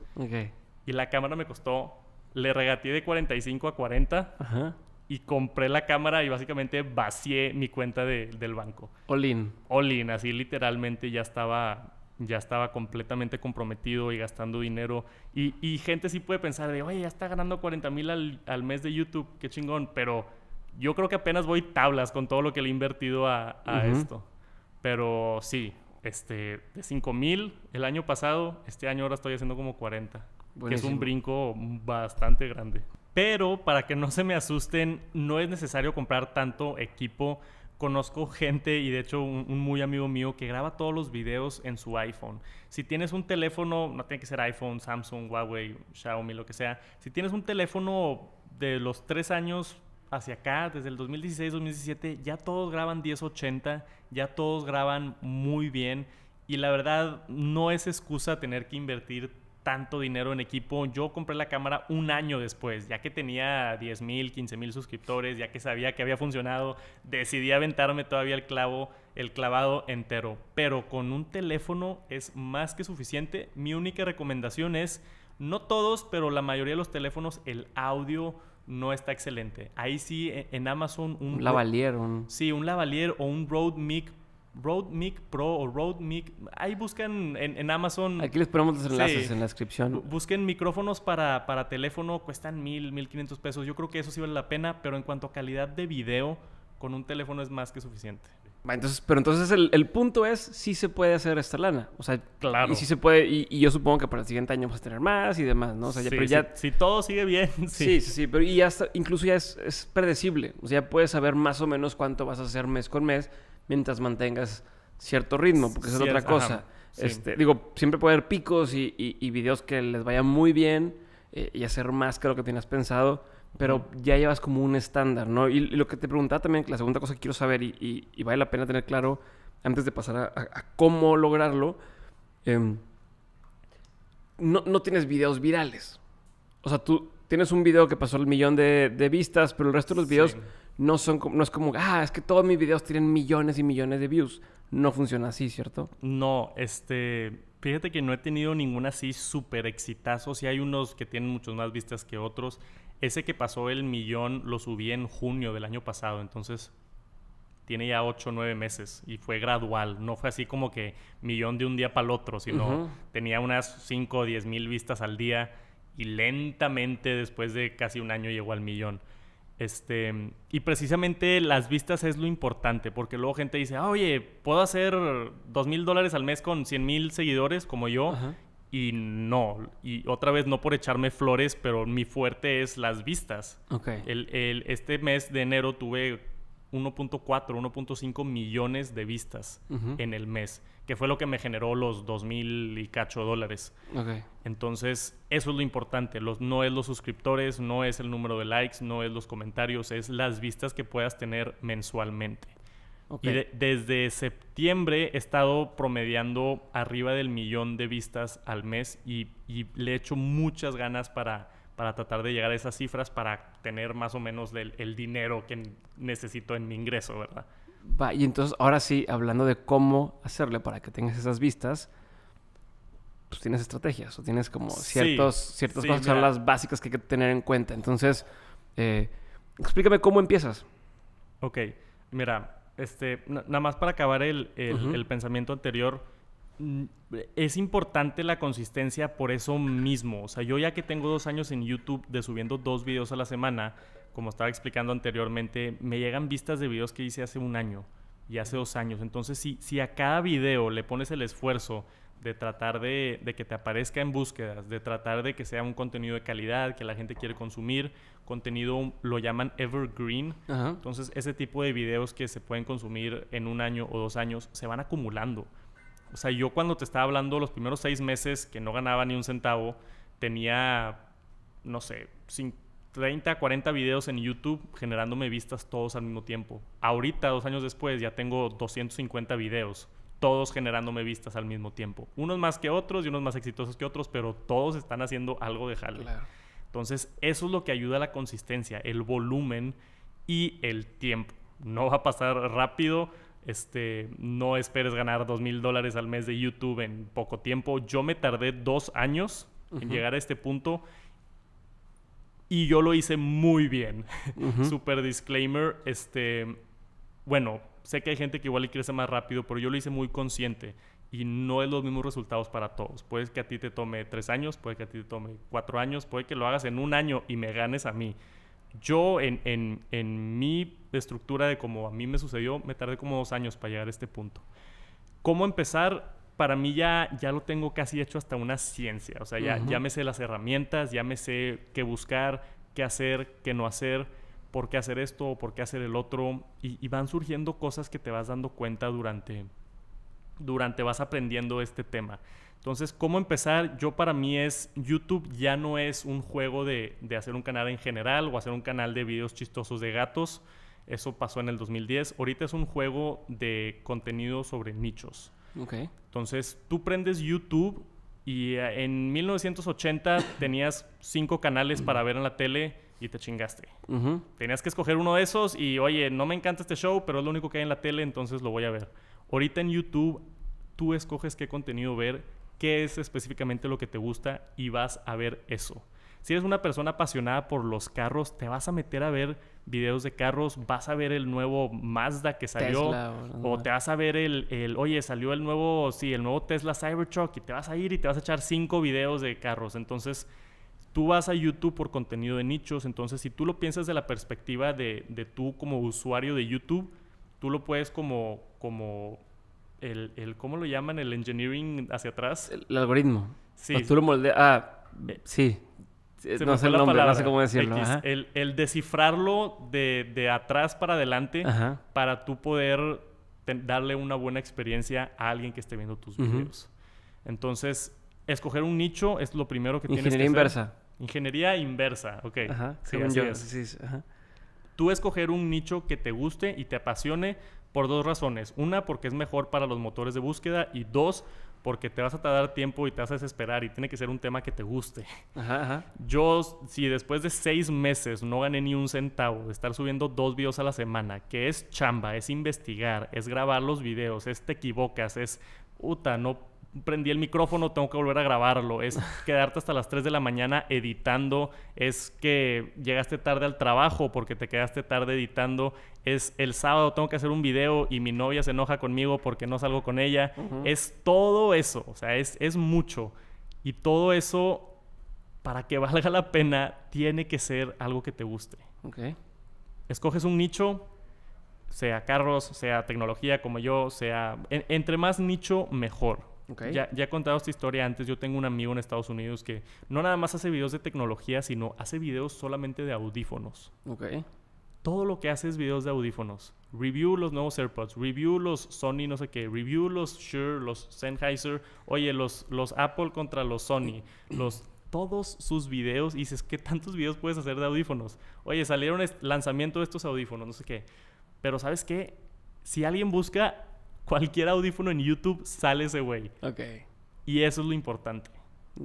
Y la cámara me costó, le regateé de 45 a 40. Y compré la cámara y básicamente vacié mi cuenta del banco. All in. All in, así literalmente ya estaba ya estaba completamente comprometido y gastando dinero. Y, gente sí puede pensar de, oye, ya está ganando 40 mil al, mes de YouTube, qué chingón, pero yo creo que apenas voy tablas con todo lo que le he invertido a, esto. Pero sí, este, de 5 mil el año pasado, este año ahora estoy haciendo como 40, que es un brinco bastante grande. Pero para que no se me asusten, no es necesario comprar tanto equipo conozco gente y de hecho un, muy amigo mío que graba todos los videos en su iPhone. Si tienes un teléfono, no tiene que ser iPhone, Samsung, Huawei, Xiaomi, lo que sea. Si tienes un teléfono de los tres años hacia acá, desde el 2016, 2017, ya todos graban 1080, ya todos graban muy bien y la verdad no es excusa tener que invertir tanto dinero en equipo. Yo compré la cámara un año después, ya que tenía 10 mil, 15 mil suscriptores, ya que sabía que había funcionado, decidí aventarme todavía el clavo, el clavado entero. Pero con un teléfono es más que suficiente. Mi única recomendación es, no todos, pero la mayoría de los teléfonos, el audio no está excelente. Ahí sí, e, en Amazon... Un, lavalier. Sí, un lavalier o un Rode Mic Rode Mic Pro o Rode Mic. Ahí buscan en, Amazon. Aquí les ponemos los enlaces en la descripción. Busquen micrófonos para, para teléfono, cuestan mil, mil quinientos pesos. Yo creo que eso sí vale la pena, pero en cuanto a calidad de video, con un teléfono es más que suficiente. Entonces, pero entonces el, punto es, sí se puede hacer esta lana. O sea, claro. Y sí se puede, y, yo supongo que para el siguiente año vas a tener más y demás, ¿no? O sea, ya, pero ya... Si, todo sigue bien, sí. Sí, sí, pero y ya incluso ya es, es predecible. O sea, ya puedes saber más o menos cuánto vas a hacer mes con mes mientras mantengas cierto ritmo, porque es otra cosa. este, digo, siempre puede haber picos y, y, videos que les vayan muy bien eh, y hacer más que lo que tienes pensado, pero ya llevas como un estándar, ¿no? Y, lo que te preguntaba también, la segunda cosa que quiero saber y, vale la pena tener claro antes de pasar a, cómo lograrlo, em, no, no, tienes videos virales. O sea, tú tienes un video que pasó el millón de, de vistas, pero el resto de los videos no, son, no es como, ah, es que todos mis videos tienen millones y millones de views. No funciona así, ¿cierto? No, este, fíjate que no he tenido ningún así súper exitazo. Sí hay unos que tienen muchos más vistas que otros. Ese que pasó el millón lo subí en junio del año pasado, entonces tiene ya 8 o 9 meses y fue gradual. No fue así como que millón de un día para el otro, sino tenía unas 5 o 10 mil vistas al día y lentamente después de casi un año llegó al millón. Este, y precisamente las vistas es lo importante, porque luego gente dice, ah, oye, puedo hacer dos mil dólares al mes con 100 mil seguidores como yo. Y no, y otra vez no por echarme flores, pero mi fuerte es las vistas. Okay. El, este mes de enero tuve 1.4, 1.5 millones de vistas en el mes, que fue lo que me generó los 2.000 y cacho dólares. Entonces, eso es lo importante. Los, no es los suscriptores, no es el número de likes, no es los comentarios, es las vistas que puedas tener mensualmente. Y desde septiembre he estado promediando arriba del millón de vistas al mes y, y le echo muchas ganas para para tratar de llegar a esas cifras para tener más o menos el dinero que necesito en mi ingreso, ¿verdad? Va, y entonces ahora sí, hablando de cómo hacerle para que tengas esas vistas, pues tienes estrategias o tienes como ciertos, ciertas cosas que son las básicas que hay que tener en cuenta. Entonces, eh, explícame cómo empiezas. Ok, mira, este, nada más para acabar el, el pensamiento anterior Mm, es importante la consistencia por eso mismo. O sea, yo ya que tengo dos años en YouTube de subiendo dos videos a la semana, como estaba explicando anteriormente, me llegan vistas de videos que hice hace un año y hace dos años. Entonces, si, si a cada video le pones el esfuerzo de tratar de, que te aparezca en búsquedas, de tratar de que sea un contenido de calidad, que la gente quiere consumir, contenido lo llaman evergreen. Entonces, ese tipo de videos que se pueden consumir en un año o dos años se van acumulando. O sea, yo cuando te estaba hablando los primeros seis meses que no ganaba ni un centavo, tenía, no sé, 30, 40 videos en YouTube generándome vistas todos al mismo tiempo. Ahorita, dos años después, ya tengo 250 videos, todos generándome vistas al mismo tiempo. Unos más que otros y unos más exitosos que otros, pero todos están haciendo algo de jale. Entonces, eso es lo que ayuda a la consistencia, el volumen y el tiempo. No va a pasar rápido, este, no esperes ganar dos mil dólares al mes de YouTube en poco tiempo. Yo me tardé dos años en llegar a este punto y yo lo hice muy bien. Super disclaimer, este, bueno, sé que hay gente que igual le crece más rápido, pero yo lo hice muy consciente y no es los mismos resultados para todos. Puede que a ti te tome tres años, puede que a ti te tome cuatro años, puede que lo hagas en un año y me ganes a mí. Yo en, en, en mi estructura de cómo a mí me sucedió, me tardé como dos años para llegar a este punto. ¿Cómo empezar? Para mí ya, ya lo tengo casi hecho hasta una ciencia. O sea, ya, ya me sé las herramientas, ya me sé qué buscar, qué hacer, qué no hacer, por qué hacer esto o por qué hacer el otro. Y, y, van surgiendo cosas que te vas dando cuenta durante, durante vas aprendiendo este tema. Entonces, ¿cómo empezar? Yo para mí es, YouTube ya no es un juego de, hacer un canal en general o hacer un canal de videos chistosos de gatos. Eso pasó en el 2010. Ahorita es un juego de contenido sobre nichos. Okay. Entonces, tú prendes YouTube Y eh, en 1980 tenías cinco canales para ver en la tele y te chingaste. Ujú. Tenías que escoger uno de esos y, oye, no me encanta este show, pero es lo único que hay en la tele, entonces lo voy a ver. Ahorita en YouTube, tú escoges qué contenido ver, qué es específicamente lo que te gusta y vas a ver eso. Si eres una persona apasionada por los carros, te vas a meter a ver videos de carros, vas a ver el nuevo Mazda que salió, Tesla, o- o te vas a ver el, el, oye, salió el nuevo, sí, el nuevo Tesla Cybertruck y te vas a ir y te vas a echar cinco videos de carros. Entonces, tú vas a YouTube por contenido de nichos, entonces si tú lo piensas de la perspectiva de, de tú como usuario de YouTube, tú lo puedes como, como el, el, ¿cómo lo llaman? El engineering hacia atrás. El, el algoritmo. Sí. Tú lo moldeas. Ah, Eh, sí. Se no sé el nombre, no sé cómo decirlo. X. El, el descifrarlo de, de atrás para adelante Ajá. para tú poder darle una buena experiencia a alguien que esté viendo tus videos. Entonces, escoger un nicho es lo primero que tienes que Ingeniería hacer. inversa. Ingeniería inversa, ok. Ajá. Sí, Según yo. es. Sí, sí, ajá. Tú escoger un nicho que te guste y te apasione por dos razones. Una, porque es mejor para los motores de búsqueda y dos, porque te vas a tardar tiempo y te vas a desesperar y tiene que ser un tema que te guste. Ajá, ajá. Yo, si después de seis meses no gané ni un centavo de estar subiendo dos videos a la semana, que es chamba, es investigar, es grabar los videos, es te equivocas, es, puta, no prendí el micrófono, tengo que volver a grabarlo, es quedarte hasta las 3 de la mañana editando, es que llegaste tarde al trabajo porque te quedaste tarde editando, es el sábado tengo que hacer un video y mi novia se enoja conmigo porque no salgo con ella, Ujú. es todo eso, o sea, es, es mucho. Y todo eso para que valga la pena, tiene que ser algo que te guste. Ok. Escoges un nicho, sea carros, sea tecnología como yo, sea... en- entre más nicho, mejor. Ok. Ya, ya he contado esta historia antes. Yo tengo un amigo en Estados Unidos que no nada más hace videos de tecnología, sino hace videos solamente de audífonos. Ok. Todo lo que hace es videos de audífonos. Review los nuevos AirPods, review los Sony no sé qué, review los Shure, los Sennheiser, oye, los, los Apple contra los Sony, los todos sus videos y dices, ¿qué tantos videos puedes hacer de audífonos? Oye, salieron lanzamiento de estos audífonos, no sé qué. Pero ¿sabes qué? Si alguien busca cualquier audífono en YouTube, sale ese güey. Ok. Y eso es lo importante.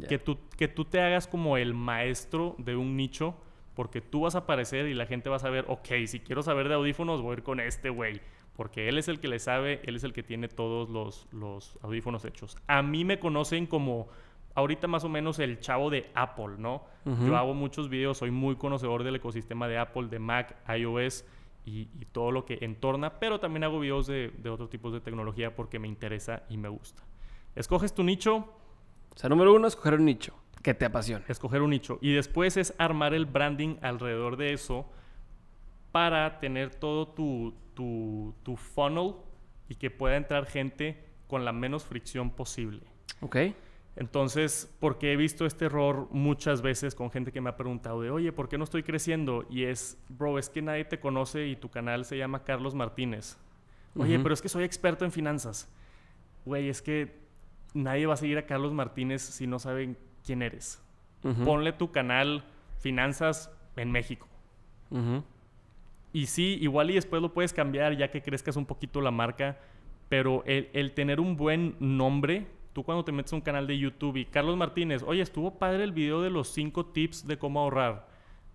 Que tú, que tú te hagas como el maestro de un nicho, porque tú vas a aparecer y la gente va a saber, ok, si quiero saber de audífonos, voy a ir con este güey. Porque él es el que le sabe, él es el que tiene todos los, los audífonos hechos. A mí me conocen como, ahorita más o menos, el chavo de Apple, ¿no? Yo hago muchos videos, soy muy conocedor del ecosistema de Apple, de Mac, iOS y, y todo lo que entorna, pero también hago videos de, de otros tipos de tecnología porque me interesa y me gusta. Escoges tu nicho, O sea, número uno, escoger un nicho que te apasione. escoger un nicho. Y después es armar el branding alrededor de eso para tener todo tu, tu, tu funnel y que pueda entrar gente con la menos fricción posible. Ok. Entonces, porque he visto este error muchas veces con gente que me ha preguntado de, oye, ¿por qué no estoy creciendo? Y es, bro, es que nadie te conoce y tu canal se llama Carlos Martínez. Oye, pero es que soy experto en finanzas. Güey, es que nadie va a seguir a Carlos Martínez si no saben quién eres. Ponle tu canal Finanzas en México. Y sí, igual y después lo puedes cambiar ya que crezcas un poquito la marca, pero el, el tener un buen nombre, tú cuando te metes a un canal de YouTube y Carlos Martínez, oye, estuvo padre el video de los cinco tips de cómo ahorrar,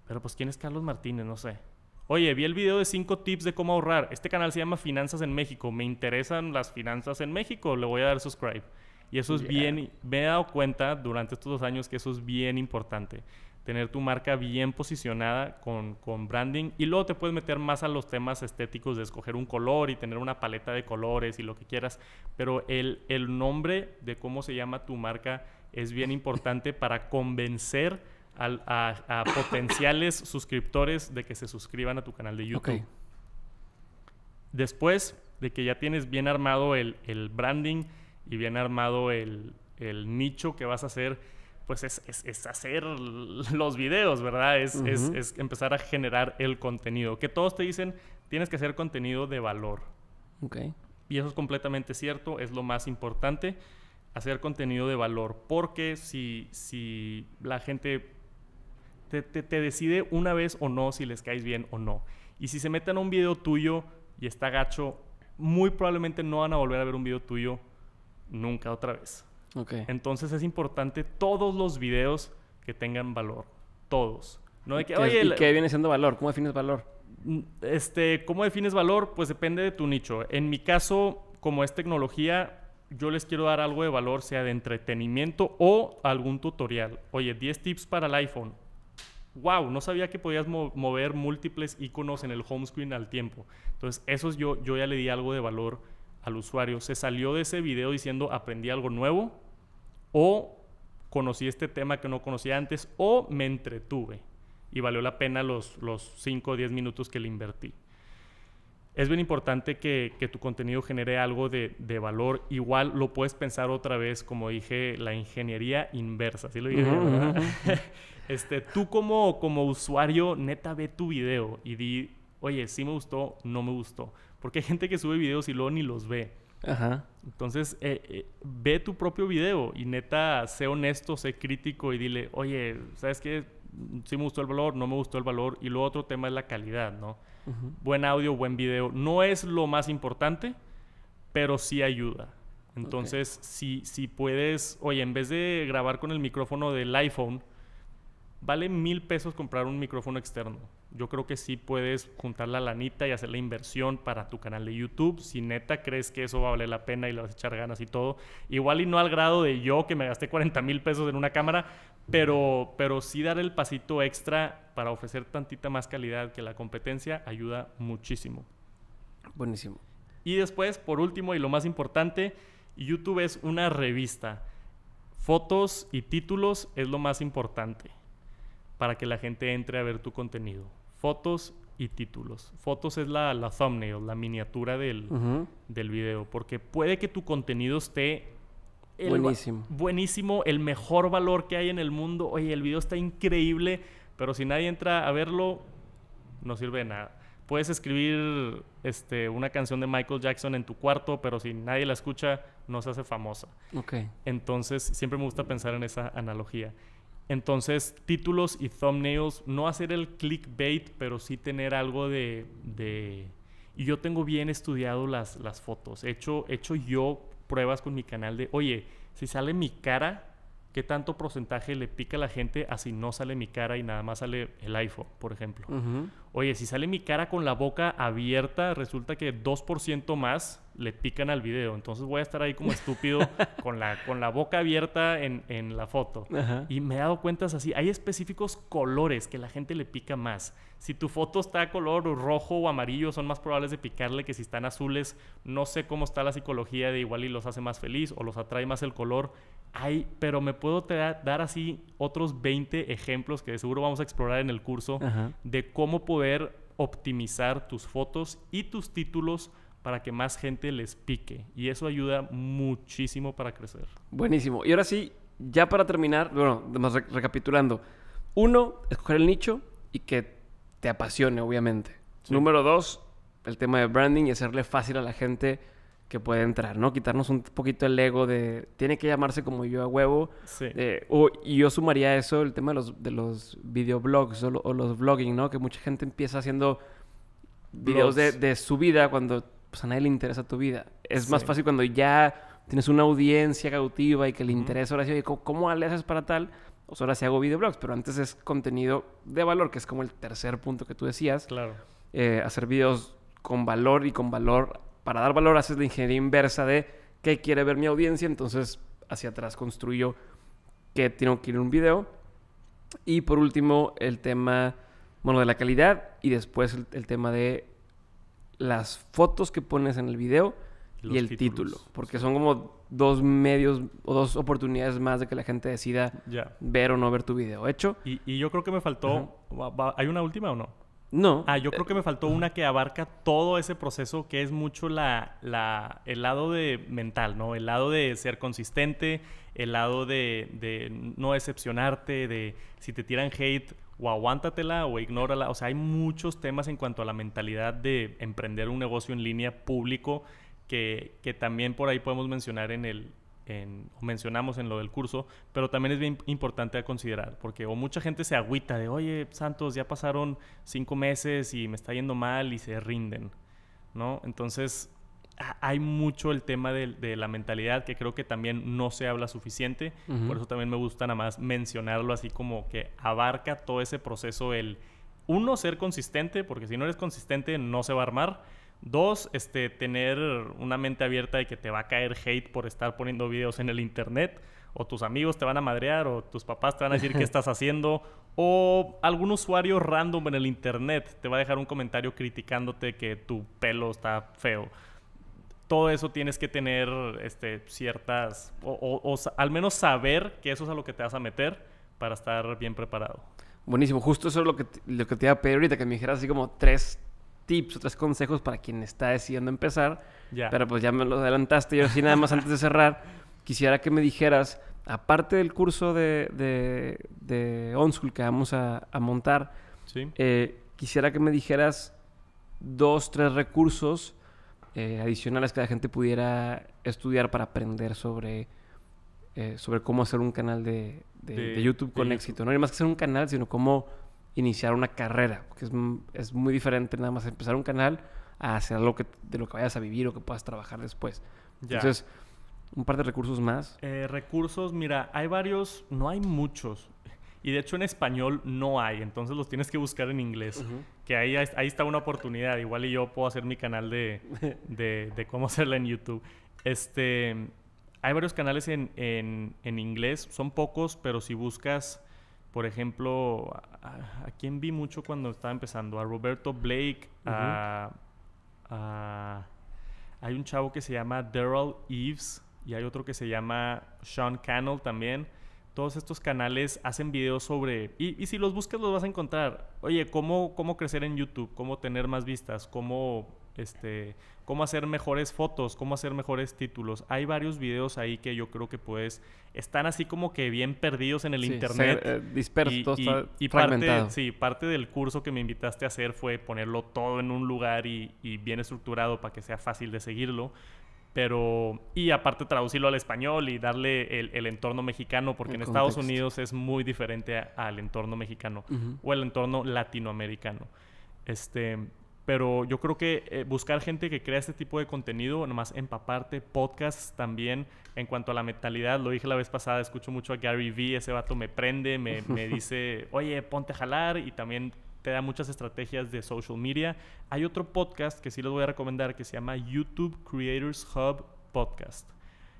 pero pues ¿quién es Carlos Martínez? No sé. Oye, vi el video de cinco tips de cómo ahorrar. Este canal se llama Finanzas en México. Me interesan las finanzas en México. Le voy a dar subscribe. Y eso es bien, me he dado cuenta durante estos dos años que eso es bien importante. Tener tu marca bien posicionada con, con branding y luego te puedes meter más a los temas estéticos de escoger un color y tener una paleta de colores y lo que quieras. Pero el, el nombre de cómo se llama tu marca es bien importante para convencer al- a, a potenciales suscriptores de que se suscriban a tu canal de YouTube. Después de que ya tienes bien armado el, el branding y bien armado el, el nicho que vas a hacer, pues es, es- es hacer los videos, ¿verdad? Es, es- empezar a generar el contenido. Que todos te dicen, tienes que hacer contenido de valor. Ok. Y eso es completamente cierto, es lo más importante, hacer contenido de valor. Porque si, si la gente te, te- te decide una vez o no si les caes bien o no. Y si se meten a un video tuyo y está gacho, muy probablemente no van a volver a ver un video tuyo nunca otra vez. Entonces es importante todos los videos que tengan valor. Todos. No de que, ¿Y qué viene siendo valor? ¿Cómo defines valor? Mm, este, ¿Cómo defines valor? Pues depende de tu nicho. En mi caso, como es tecnología, yo les quiero dar algo de valor, sea de entretenimiento o algún tutorial. Oye, 10 tips para el iPhone. Wow, no sabía que podías mover múltiples iconos en el home screen al tiempo. Entonces, eso yo, yo ya le di algo de valor al usuario. Se salió de ese video diciendo aprendí algo nuevo o conocí este tema que no conocía antes o me entretuve y valió la pena los, los 5 o 10 minutos que le invertí. Es bien importante que, tu contenido genere algo de, valor. Igual lo puedes pensar otra vez, como dije, la ingeniería inversa. ¿Sí lo dije? este, tú como, como usuario, neta, ve tu video y di, oye, sí me gustó, no me gustó. Porque hay gente que sube videos y luego ni los ve. Ajá. Entonces, eh, eh, ve tu propio video y neta, sé honesto, sé crítico y dile, oye, ¿sabes qué? Sí me gustó el valor, no me gustó el valor. Y lo otro tema es la calidad, ¿no? Buen audio, buen video. No es lo más importante, pero sí ayuda. Entonces, si, si puedes, oye, en vez de grabar con el micrófono del iPhone, vale mil pesos comprar un micrófono externo yo creo que sí puedes juntar la lanita y hacer la inversión para tu canal de YouTube. Si neta crees que eso va a valer la pena y le vas a echar ganas y todo. Igual y no al grado de yo que me gasté 40 mil pesos en una cámara, pero, pero sí dar el pasito extra para ofrecer tantita más calidad que la competencia ayuda muchísimo. Buenísimo. Y después, por último y lo más importante, YouTube es una revista. Fotos y títulos es lo más importante para que la gente entre a ver tu contenido fotos y títulos. Fotos es la, la thumbnail, la miniatura del, del video, porque puede que tu contenido esté buenísimo. buenísimo, el mejor valor que hay en el mundo. Oye, el video está increíble, pero si nadie entra a verlo, no sirve de nada. Puedes escribir este, una canción de Michael Jackson en tu cuarto, pero si nadie la escucha, no se hace famosa. Okay. Entonces, siempre me gusta pensar en esa analogía. Entonces, títulos y thumbnails, no hacer el clickbait, pero sí tener algo de... Y yo tengo bien estudiado las, las fotos. He hecho, he hecho yo pruebas con mi canal de, oye, si sale mi cara, qué tanto porcentaje le pica a la gente así no sale mi cara y nada más sale el iPhone, por ejemplo. Oye, si sale mi cara con la boca abierta, resulta que 2% más le pican al video. Entonces voy a estar ahí como estúpido con, la, con la boca abierta en, en la foto. Y me he dado cuenta así. Hay específicos colores que la gente le pica más. Si tu foto está color rojo o amarillo, son más probables de picarle que si están azules. No sé cómo está la psicología de igual y los hace más feliz o los atrae más el color. Hay, pero me puedo dar así otros 20 ejemplos que seguro vamos a explorar en el curso de cómo poder optimizar tus fotos y tus títulos para que más gente les pique. Y eso ayuda muchísimo para crecer. Buenísimo. Y ahora sí, ya para terminar, bueno, recapitulando. Uno, escoger el nicho y que te apasione, obviamente. Número dos, el tema de branding y hacerle fácil a la gente que puede entrar, ¿no? Quitarnos un poquito el ego de tiene que llamarse como yo a huevo. Sí. y yo sumaría a eso el tema de los, de los videoblogs o, o, los vlogging, ¿no? Que mucha gente empieza haciendo videos de, de, su vida cuando pues, a nadie le interesa tu vida. Es más fácil cuando ya tienes una audiencia cautiva y que le interesa ahora sí, ¿cómo, le haces para tal? Pues ahora sí hago videoblogs, pero antes es contenido de valor, que es como el tercer punto que tú decías. Claro. Eh, hacer videos con valor y con valor. Para dar valor haces la ingeniería inversa de qué quiere ver mi audiencia, entonces hacia atrás construyo que tengo que ir en un video. Y por último, el tema, bueno, de la calidad y después el tema de las fotos que pones en el video y el título. Porque son como dos medios o dos oportunidades más de que la gente decida ver o no ver tu video. ¿Hecho? Y, yo creo que me faltó... ¿Hay una última o no? No. Ah, yo creo que me faltó una que abarca todo ese proceso que es mucho la, la, el lado de mental, ¿no? El lado de ser consistente, el lado de, de no decepcionarte, de si te tiran hate, o aguántatela o ignórala. O sea, hay muchos temas en cuanto a la mentalidad de emprender un negocio en línea público que, que también por ahí podemos mencionar en el, en, o mencionamos en lo del curso, pero también es bien importante a considerar, porque o mucha gente se agüita de, oye, Santos, ya pasaron cinco meses y me está yendo mal y se rinden, ¿no? Entonces, hay mucho el tema de, la mentalidad que creo que también no se habla suficiente. Por eso también me gusta nada más mencionarlo así como que abarca todo ese proceso el, uno, ser consistente, porque si no eres consistente no se va a armar. Dos, este, tener una mente abierta de que te va a caer hate por estar poniendo videos en el internet. O tus amigos te van a madrear, o tus papás te van a decir qué estás haciendo, o algún usuario random en el internet te va a dejar un comentario criticándote que tu pelo está feo todo eso tienes que tener este, ciertas, o, al menos saber que eso es a lo que te vas a meter para estar bien preparado. Buenísimo, justo eso es lo que, lo que te iba a pedir ahorita, que me dijeras así como tres tips o tres consejos para quien está decidiendo empezar. Ya. Pero pues ya me lo adelantaste. Yo así nada más antes de cerrar, quisiera que me dijeras, aparte del curso de, de, de OnSchool que vamos a, montar, eh, quisiera que me dijeras dos, tres recursos eh, adicionales que la gente pudiera estudiar para aprender sobre, eh, sobre cómo hacer un canal de, de, YouTube con éxito. No hay más que hacer un canal, sino cómo iniciar una carrera. Porque es, es, muy diferente nada más empezar un canal a hacer algo que, de lo que vayas a vivir o que puedas trabajar después. Entonces, un par de recursos más. Eh, recursos, mira, hay varios, no hay muchos. Y de hecho en español no hay, entonces los tienes que buscar en inglés. Que ahí, ahí está una oportunidad. Igual y yo puedo hacer mi canal de, de, cómo hacerla en YouTube. Este, hay varios canales en, en, inglés, son pocos, pero si buscas, por ejemplo, a, quién vi mucho cuando estaba empezando? A Roberto Blake, a, hay un chavo que se llama Daryl Eves y hay otro que se llama Sean Cannell también. Todos estos canales hacen videos sobre, y, si los buscas los vas a encontrar, oye, ¿cómo, cómo crecer en YouTube, cómo tener más vistas, cómo, este, cómo hacer mejores fotos, cómo hacer mejores títulos. Hay varios videos ahí que yo creo que puedes, están así como que bien perdidos en el internet. Eh, dispersos, y, y, parte, sí, parte del curso que me invitaste a hacer fue ponerlo todo en un lugar y, y bien estructurado para que sea fácil de seguirlo pero y aparte traducirlo al español y darle el, entorno mexicano porque en Estados Unidos es muy diferente al entorno mexicano o el entorno latinoamericano este pero yo creo que eh, buscar gente que crea este tipo de contenido nomás empaparte podcasts también en cuanto a la mentalidad lo dije la vez pasada escucho mucho a Gary Vee ese vato me prende me, me dice oye ponte a jalar y también te da muchas estrategias de social media. Hay otro podcast que sí les voy a recomendar que se llama YouTube Creators Hub Podcast.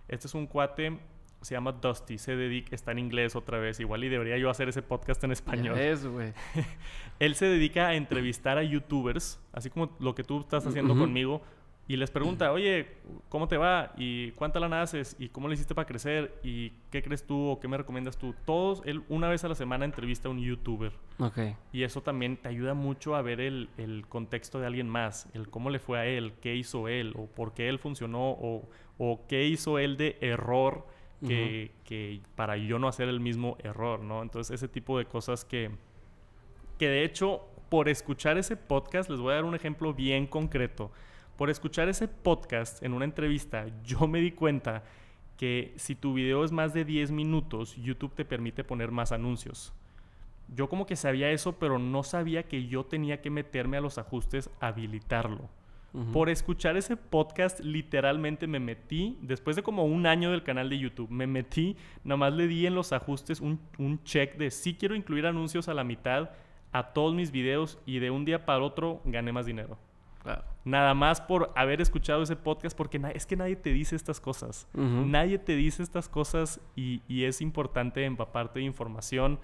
Este es un cuate, se llama Dusty, se dedica, está en inglés otra vez, igual y debería yo hacer ese podcast en español. güey. Él se dedica a entrevistar a youtubers, así como lo que tú estás haciendo conmigo, y les pregunta, oye, ¿cómo te va? ¿Y cuánta lana haces? ¿Y cómo le hiciste para crecer? ¿Y qué crees tú o qué me recomiendas tú? Todos, él una vez a la semana entrevista a un youtuber. Ok. Y eso también te ayuda mucho a ver el, el, contexto de alguien más, el cómo le fue a él, qué hizo él, o por qué él funcionó, o, o qué hizo él de error que, que, para yo no hacer el mismo error, ¿no? Entonces, ese tipo de cosas que, que de hecho, por escuchar ese podcast, les voy a dar un ejemplo bien concreto por escuchar ese podcast en una entrevista, yo me di cuenta que si tu video es más de 10 minutos, YouTube te permite poner más anuncios. Yo como que sabía eso, pero no sabía que yo tenía que meterme a los ajustes, habilitarlo. Por escuchar ese podcast, literalmente me metí, después de como un año del canal de YouTube, me metí, nada más le di en los ajustes un, un check de si quiero incluir anuncios a la mitad a todos mis videos y de un día para otro gané más dinero. Nada más por haber escuchado ese podcast, porque es que nadie te dice estas cosas. Nadie te dice estas cosas y, es importante empaparte de información.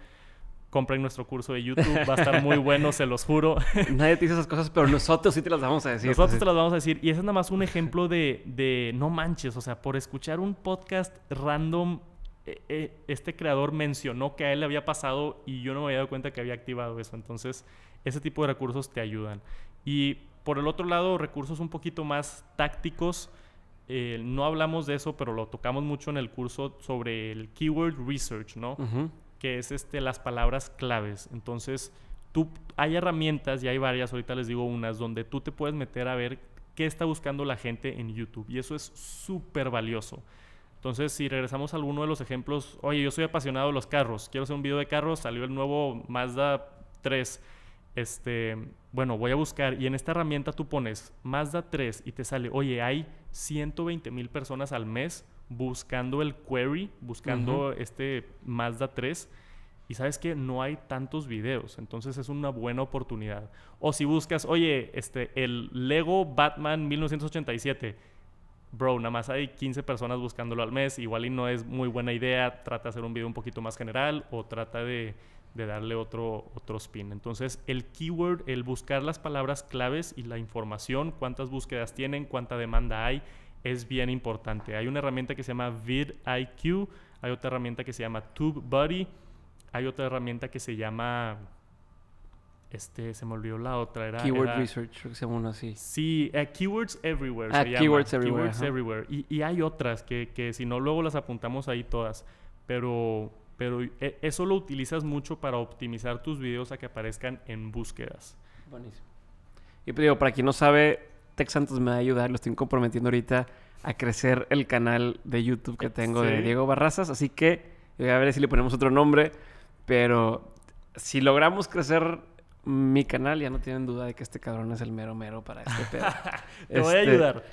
Compren nuestro curso de YouTube, va a estar muy bueno, se los juro. Nadie te dice esas cosas, pero nosotros sí te las vamos a decir. Nosotros te las vamos a decir. Y ese es nada más un ejemplo de, de no manches, o sea, por escuchar un podcast random e, e, este creador mencionó que a él le había pasado y yo no me había dado cuenta que había activado eso. Entonces, ese tipo de recursos te ayudan. Y por el otro lado, recursos un poquito más tácticos. Eh, no hablamos de eso, pero lo tocamos mucho en el curso sobre el keyword research, ¿no? Que es este, las palabras claves. Entonces, tú, hay herramientas, y hay varias, ahorita les digo unas, donde tú te puedes meter a ver qué está buscando la gente en YouTube. Y eso es súper valioso. Entonces, si regresamos a alguno de los ejemplos, oye, yo soy apasionado de los carros, quiero hacer un video de carros, salió el nuevo Mazda 3 este, bueno, voy a buscar y en esta herramienta tú pones Mazda 3 y te sale, oye, hay 120 mil personas al mes buscando el query, buscando este Mazda 3 y sabes que no hay tantos videos, entonces es una buena oportunidad. O si buscas, oye, este, el Lego Batman 1987, bro, nada más hay 15 personas buscándolo al mes, igual y no es muy buena idea, trata de hacer un video un poquito más general o trata de, de darle otro, otro spin. Entonces, el keyword, el buscar las palabras claves y la información, cuántas búsquedas tienen, cuánta demanda hay, es bien importante. Hay una herramienta que se llama vidIQ, hay otra herramienta que se llama TubeBuddy, hay otra herramienta que se llama este, se me olvidó la otra. Era, Keyword Research, creo que se llama uno así. Sí, eh, Keywords Everywhere. Ah, Keywords Everywhere. Keywords Everywhere. Y, y, hay otras que, que, si no, luego las apuntamos ahí todas. Pero, pero eh, eso lo utilizas mucho para optimizar tus videos a que aparezcan en búsquedas. Buenísimo. Y digo, para quien no sabe, Tech Santos me va a ayudar. Lo estoy comprometiendo ahorita a crecer el canal de YouTube que tengo de Diego Barrazas. Así que voy a ver si le ponemos otro nombre. Pero si logramos crecer mi canal, ya no tienen duda de que este cabrón es el mero mero para este pedo. Te voy a este, ayudar.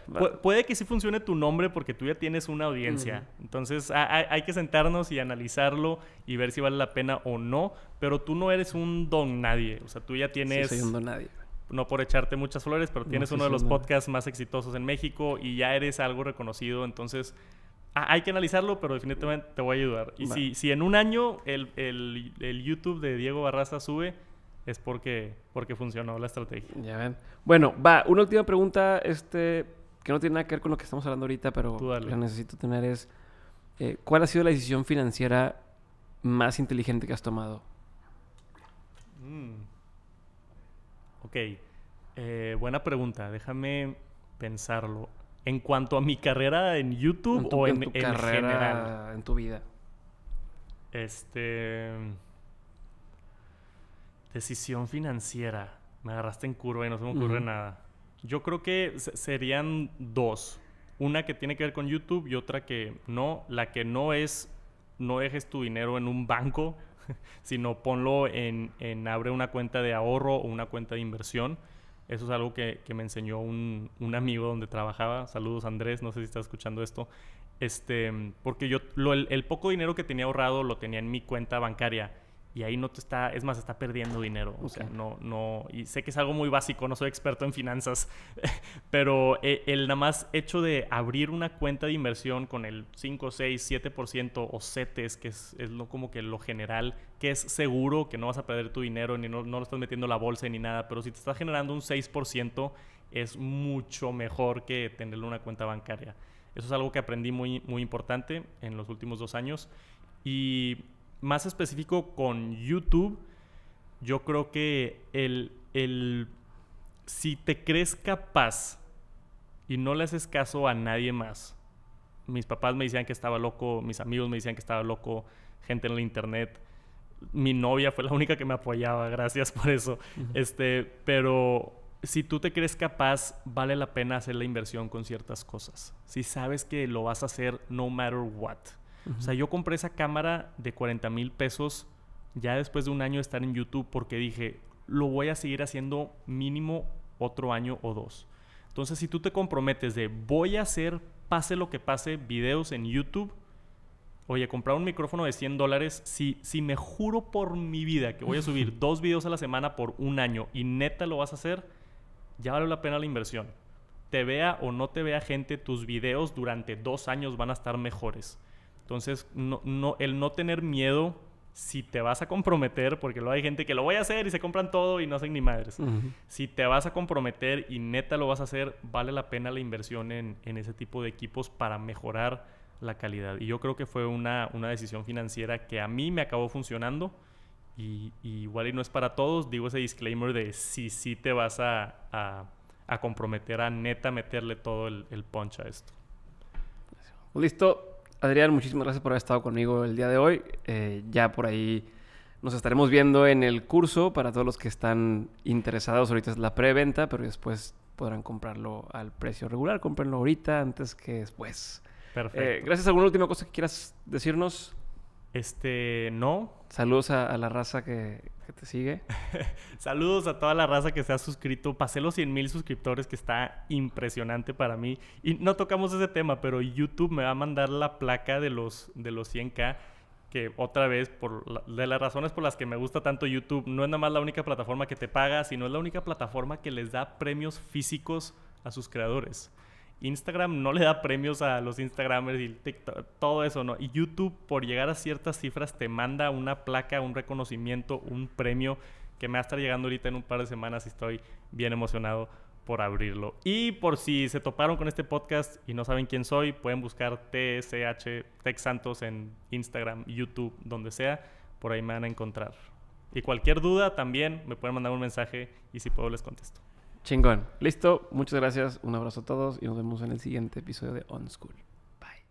puede que sí funcione tu nombre porque tú ya tienes una audiencia. Entonces hay, que sentarnos y analizarlo y ver si vale la pena o no. Pero tú no eres un don nadie. O sea, tú ya tienes... Sí, soy un don nadie. No por echarte muchas flores, pero tienes uno de los podcasts más exitosos en México y ya eres algo reconocido. Entonces hay que analizarlo, pero definitivamente te voy a ayudar. Y si, si en un año el, el, el YouTube de Diego Barraza sube es porque, porque funcionó la estrategia. Ya ven. Bueno, va, una última pregunta, este, que no tiene nada que ver con lo que estamos hablando ahorita, pero la necesito tener es, eh, ¿cuál ha sido la decisión financiera más inteligente que has tomado? Mm. Ok, eh, buena pregunta, déjame pensarlo. ¿En cuanto a mi carrera en YouTube o en, tu carrera, En tu vida. Este... Decisión financiera. Me agarraste en curva y no se me ocurre nada. Yo creo que serían dos. Una que tiene que ver con YouTube y otra que no. La que no es, no dejes tu dinero en un banco, sino ponlo en, en abre una cuenta de ahorro o una cuenta de inversión. Eso es algo que, que me enseñó un, un, amigo donde trabajaba. Saludos Andrés, no sé si estás escuchando esto. Este, porque yo lo, el, poco dinero que tenía ahorrado lo tenía en mi cuenta bancaria y ahí no te está, es más, está perdiendo dinero. O sea, no, no, y sé que es algo muy básico, no soy experto en finanzas, pero eh, el nada más hecho de abrir una cuenta de inversión con el 5, 6, 7% o CETES, que es, es, lo, como que lo general, que es seguro que no vas a perder tu dinero, ni no, no lo estás metiendo la bolsa ni nada, pero si te está generando un 6%, es mucho mejor que tenerlo en una cuenta bancaria. Eso es algo que aprendí muy, muy importante en los últimos dos años. Y más específico con YouTube, yo creo que el, el, si te crees capaz y no le haces caso a nadie más, mis papás me decían que estaba loco, mis amigos me decían que estaba loco, gente en el internet, mi novia fue la única que me apoyaba, gracias por eso. Este, pero si tú te crees capaz, vale la pena hacer la inversión con ciertas cosas. Si sabes que lo vas a hacer no matter what. O sea, yo compré esa cámara de 40 mil pesos ya después de un año de estar en YouTube porque dije, lo voy a seguir haciendo mínimo otro año o dos. Entonces, si tú te comprometes de voy a hacer, pase lo que pase, videos en YouTube, oye, comprar un micrófono de 100 dólares, si, si me juro por mi vida que voy a subir dos videos a la semana por un año y neta lo vas a hacer, ya vale la pena la inversión. Te vea o no te vea gente, tus videos durante dos años van a estar mejores. Entonces, no, no, el no tener miedo si te vas a comprometer, porque luego hay gente que lo voy a hacer y se compran todo y no hacen ni madres. Si te vas a comprometer y neta lo vas a hacer, vale la pena la inversión en, en ese tipo de equipos para mejorar la calidad. Y yo creo que fue una, una decisión financiera que a mí me acabó funcionando. Y, igual y no es para todos, digo ese disclaimer de si sí te vas a, a, a, comprometer a neta meterle todo el, el punch a esto. Listo, Adrián, muchísimas gracias por haber estado conmigo el día de hoy. Eh, ya por ahí nos estaremos viendo en el curso para todos los que están interesados. Ahorita es la preventa, pero después podrán comprarlo al precio regular. Cómprenlo ahorita antes que después. Perfecto. Eh, gracias. ¿Alguna última cosa que quieras decirnos? Este, no. Saludos a, la raza que, que te sigue. Saludos a toda la raza que se ha suscrito. Pasé los 100 mil suscriptores, que está impresionante para mí. Y no tocamos ese tema, pero YouTube me va a mandar la placa de los, de los 100k. Que otra vez, por de las razones por las que me gusta tanto YouTube, no es nada más la única plataforma que te paga, sino es la única plataforma que les da premios físicos a sus creadores. Instagram no le da premios a los Instagramers y todo eso, ¿no? Y YouTube, por llegar a ciertas cifras, te manda una placa, un reconocimiento, un premio que me va a estar llegando ahorita en un par de semanas y estoy bien emocionado por abrirlo. Y por si se toparon con este podcast y no saben quién soy, pueden buscar TSH Tech Santos en Instagram, YouTube, donde sea, por ahí me van a encontrar. Y cualquier duda también me pueden mandar un mensaje y si puedo les contesto. Chingón. Listo. Muchas gracias. Un abrazo a todos y nos vemos en el siguiente episodio de On School. Bye.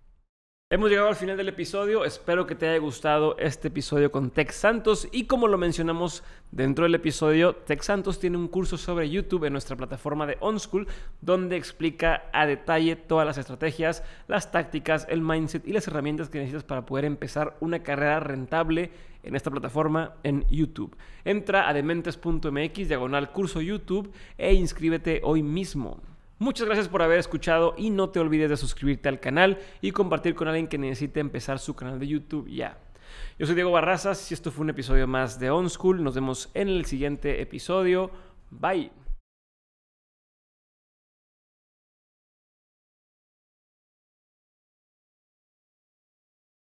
Hemos llegado al final del episodio. Espero que te haya gustado este episodio con Tex Santos. Y como lo mencionamos dentro del episodio, Tex Santos tiene un curso sobre YouTube en nuestra plataforma de On School, donde explica a detalle todas las estrategias, las tácticas, el mindset y las herramientas que necesitas para poder empezar una carrera rentable en esta plataforma en YouTube. Entra a dementes.mx, diagonal curso YouTube e inscríbete hoy mismo. Muchas gracias por haber escuchado y no te olvides de suscribirte al canal y compartir con alguien que necesite empezar su canal de YouTube ya. Yo soy Diego Barrazas y esto fue un episodio más de On School. Nos vemos en el siguiente episodio. Bye.